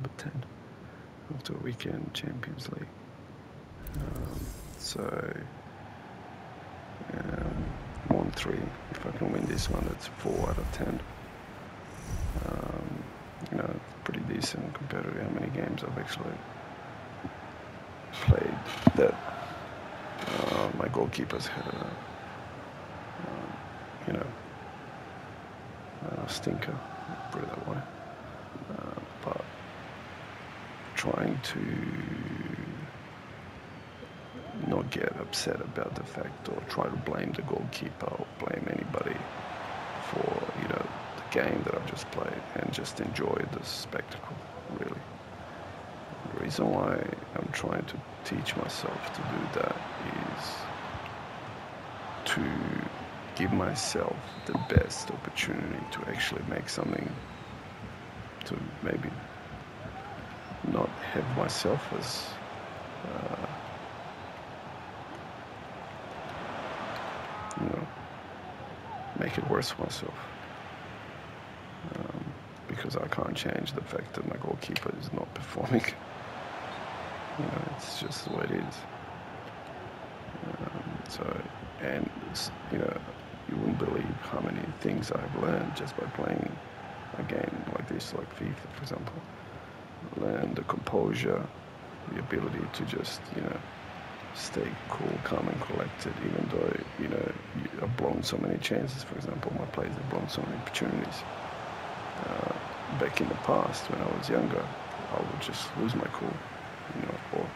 number 10 after a weekend Champions League. Um, so, um, I'm on three. If I can win this one, that's four out of 10. Um, you know, pretty decent compared to how many games I've actually played that uh, my goalkeepers had a, um, you know, a stinker, put it that way. Trying to not get upset about the fact or try to blame the goalkeeper or blame anybody for, you know, the game that I've just played and just enjoy the spectacle, really. The reason why I'm trying to teach myself to do that is to give myself the best opportunity to actually make something to maybe not have myself as uh, you know make it worse for myself. Um, because I can't change the fact that my goalkeeper is not performing. You know it's just the way it is. Um, so and you know you wouldn't believe how many things I've learned just by playing a game like this, like FIFA, for example. Learn the composure, the ability to just, you know, stay cool, calm and collected, even though, you know, I've blown so many chances, for example, my players have blown so many opportunities. Uh, back in the past, when I was younger, I would just lose my cool, you know, or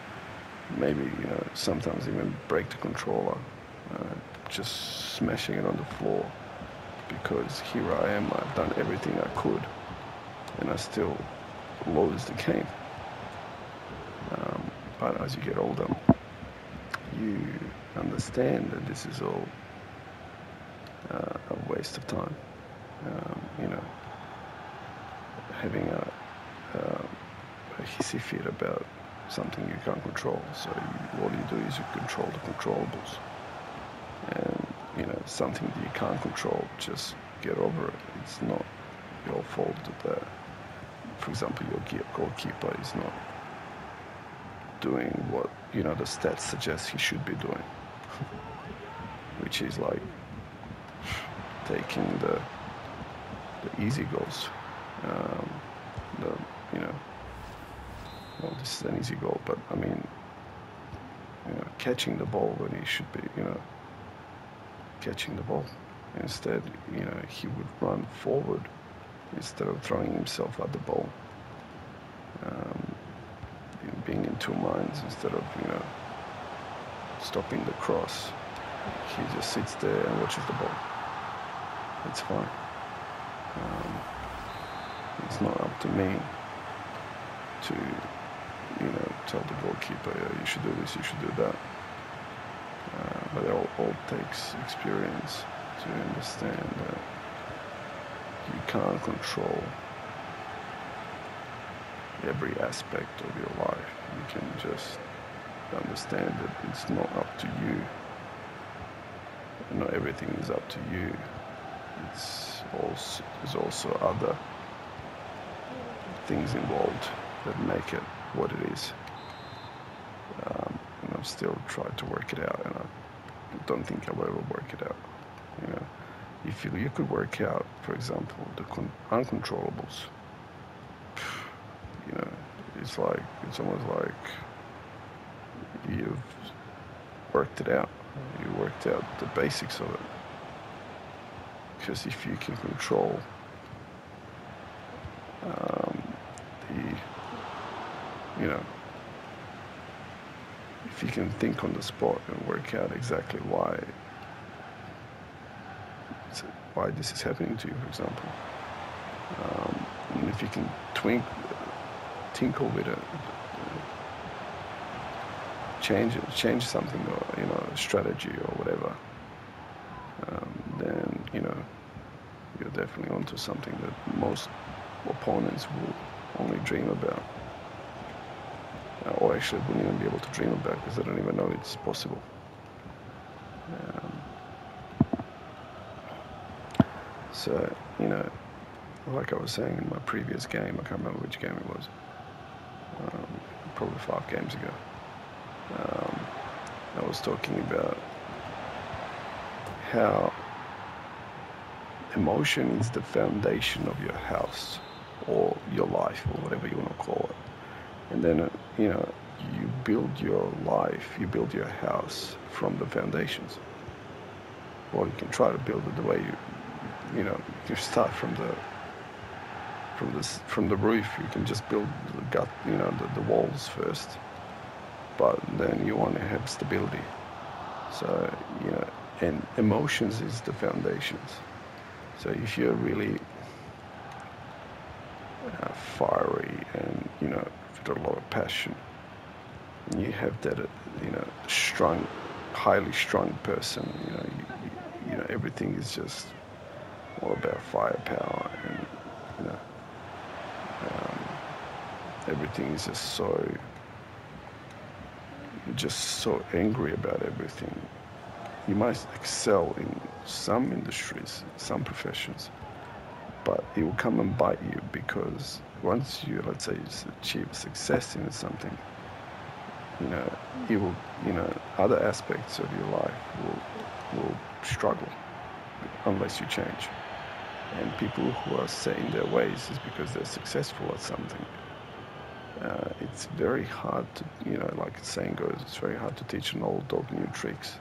maybe, you know, sometimes even break the controller, uh, just smashing it on the floor because here I am, I've done everything I could, and I still lose the game. Um, but as you get older, you understand that this is all uh, a waste of time. Um, you know, having a, uh, a hissy fit about something you can't control. So you, all you do is you control the controllables. And you know, something that you can't control, just get over it. It's not your fault that, for example, your goalkeeper is not doing what, you know, the stats suggest he should be doing. Which is like taking the, the easy goals. Um, the, you know, well, this is an easy goal, but I mean, you know, catching the ball when he should be, you know, catching the ball. Instead, you know, he would run forward instead of throwing himself at the ball. Um, being in two minds instead of, you know, stopping the cross. He just sits there and watches the ball. It's fine. Um, it's not up to me to, you know, tell the goalkeeper, yeah, you should do this, you should do that. Uh, but it all, all takes experience to understand that you can't control every aspect of your life. You can just understand that it's not up to you. Not everything is up to you. It's also there's also other things involved that make it what it is. Um, and I've still tried to work it out, and I don't think I'll ever work it out. If you, you could work out, for example, the uncontrollables, you know, it's like, it's almost like you've worked it out. You worked out the basics of it. Because if you can control um, the, you know, if you can think on the spot and work out exactly why why this is happening to you, for example. Um, and if you can twink, tinkle with it, change it, change something or you know strategy or whatever, um, then you know you're definitely onto something that most opponents will only dream about or actually wouldn't even be able to dream about because they don't even know it's possible. So, you know, like I was saying in my previous game, I can't remember which game it was, probably five games ago. Um, I was talking about how emotion is the foundation of your house or your life or whatever you want to call it. And then, you know, you build your life, you build your house from the foundations. Or you can try to build it the way you, you know, you start from the from the from the roof. You can just build the gut, you know, the, the walls first. But then you want to have stability. So you know, and emotions is the foundations. So if you're really uh, fiery and you know got a lot of passion, and you have that uh, you know strong, highly strung person, you know, you, you know everything is just all about firepower and you know um, everything is just so just so angry about everything. You might excel in some industries some professions but it will come and bite you because once you let's say achieve success in something you know you will you know other aspects of your life will will struggle unless you change and people who are set in their ways is because they're successful at something. Uh, it's very hard to, you know, like the saying goes, it's very hard to teach an old dog new tricks.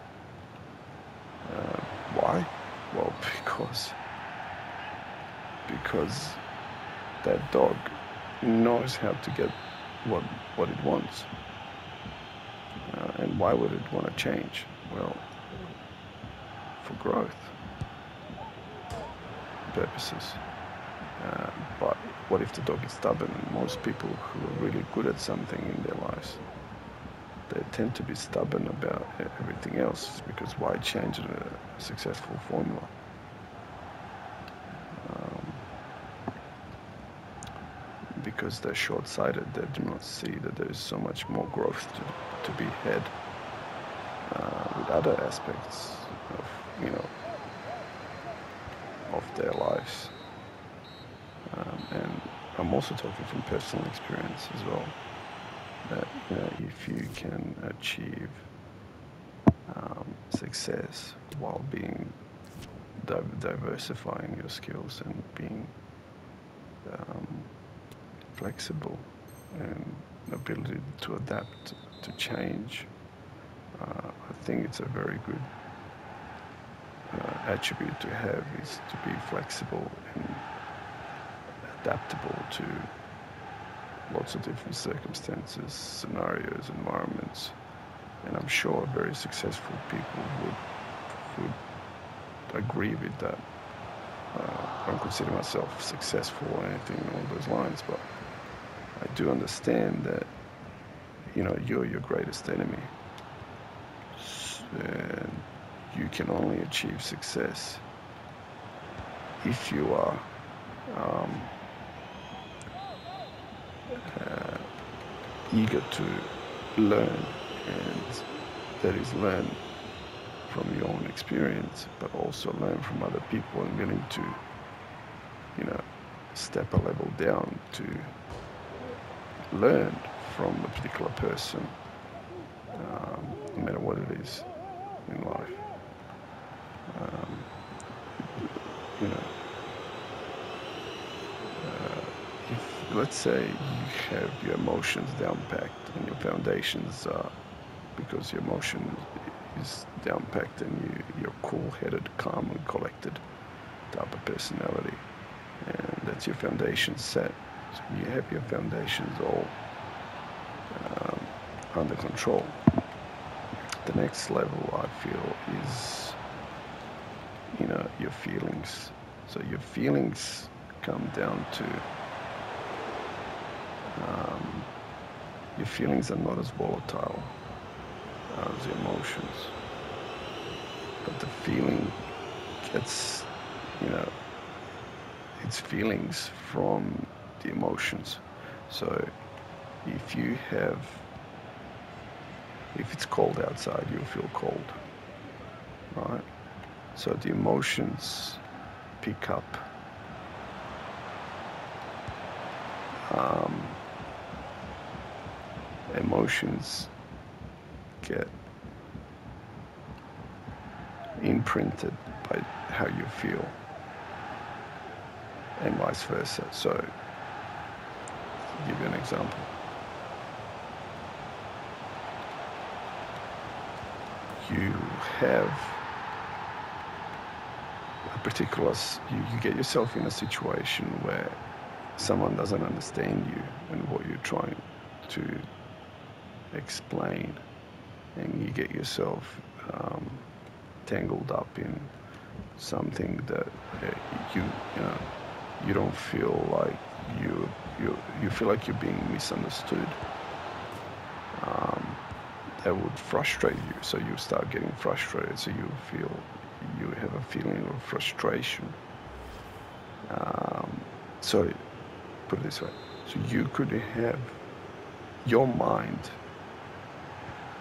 Uh, why? Well, because because that dog knows how to get what what it wants. Uh, and why would it want to change? Well, for growth purposes. Uh, but what if the dog is stubborn? And most people who are really good at something in their lives, they tend to be stubborn about everything else because why change a successful formula? Um, because they're short-sighted, they do not see that there is so much more growth to, to be had uh, with other aspects of, you know, their lives. Um, and I'm also talking from personal experience as well. That you know, if you can achieve um, success while being di diversifying your skills and being um, flexible and ability to adapt to change, uh, I think it's a very good uh, attribute to have is to be flexible and adaptable to lots of different circumstances, scenarios, environments. And I'm sure very successful people would, would agree with that. Uh, I don't consider myself successful or anything along those lines, but I do understand that, you know, you're your greatest enemy. And you can only achieve success if you are um, uh, eager to learn and that is learn from your own experience but also learn from other people and willing to you know step a level down to learn from a particular person um, no matter what it is in life um, you know, uh, if let's say you have your emotions down packed and your foundations are because your emotion is down packed and you, you're cool-headed, calm and collected type of personality, and that's your foundation set. So you have your foundations all um, under control. The next level, I feel, is your feelings. So your feelings come down to um, your feelings are not as volatile as your emotions. But the feeling gets, you know, its feelings from the emotions. So if you have, if it's cold outside, you'll feel cold, right? So the emotions pick up. Um, emotions get imprinted by how you feel and vice versa. So, give you an example. You have a particular, you, you get yourself in a situation where someone doesn't understand you and what you're trying to explain, and you get yourself um, tangled up in something that uh, you you know you don't feel like you you you feel like you're being misunderstood. Um, that would frustrate you, so you start getting frustrated. So you feel you have a feeling of frustration. Um, so put it this way: so you could have your mind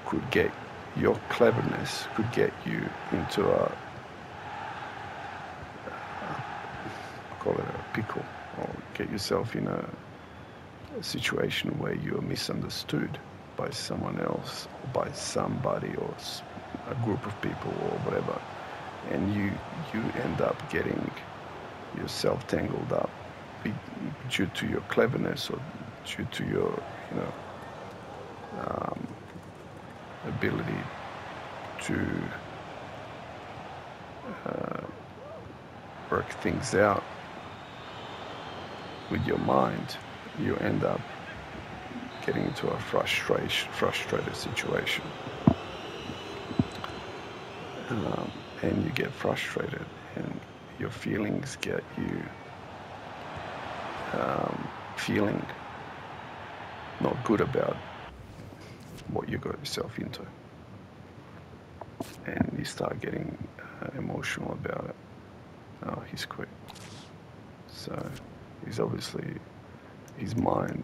could get your cleverness could get you into a call it a pickle or get yourself in a, a situation where you're misunderstood by someone else or by somebody or a group of people or whatever and you you end up getting yourself tangled up due to your cleverness or due to your you know um, ability to uh, work things out with your mind, you end up getting into a frustration, frustrated situation. Um, and you get frustrated, and your feelings get you um, feeling not good about what you got yourself into. And you start getting uh, emotional about it. Oh, he's quit. So he's obviously, his mind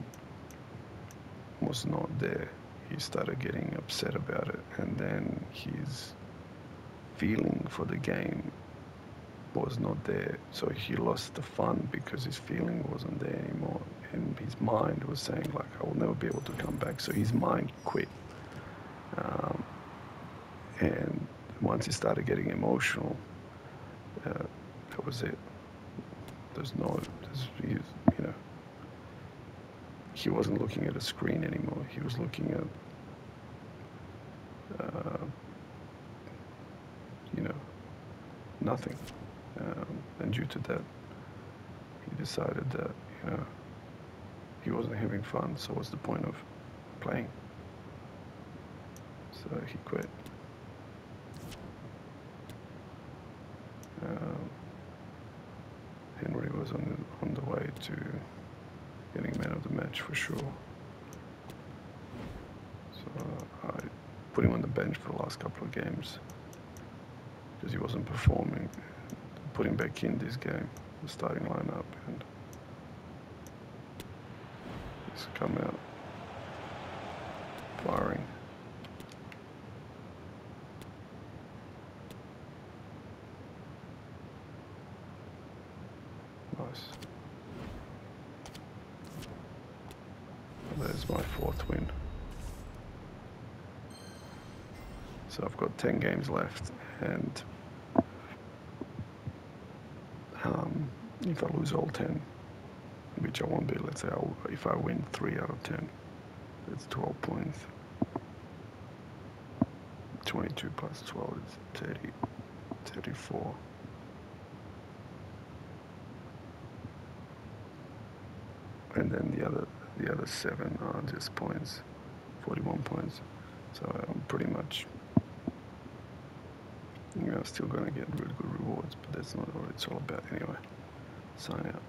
was not there. He started getting upset about it, and then his feeling for the game was not there. So he lost the fun because his feeling wasn't there anymore. And his mind was saying, like, I will never be able to come back. So his mind quit. Um, and once he started getting emotional, uh, that was it. There's no, there's, he, you know, he wasn't looking at a screen anymore. He was looking at, uh, you know, nothing. Um, and due to that, he decided that, you know, he wasn't having fun, so what's the point of playing? So he quit. Um, Henry was on the, on the way to getting man of the match for sure. So I put him on the bench for the last couple of games because he wasn't performing. Put him back in this game, the starting lineup, and he's come out firing. Nice. There's my fourth win. So I've got 10 games left and um, if I lose all 10, which I won't be, let's say I'll, if I win 3 out of 10, it's 12 points. 22 plus 12 is 30, 34. and then the other the other seven are just points 41 points so I'm pretty much know still gonna get really good rewards but that's not what it's all about anyway. Sign out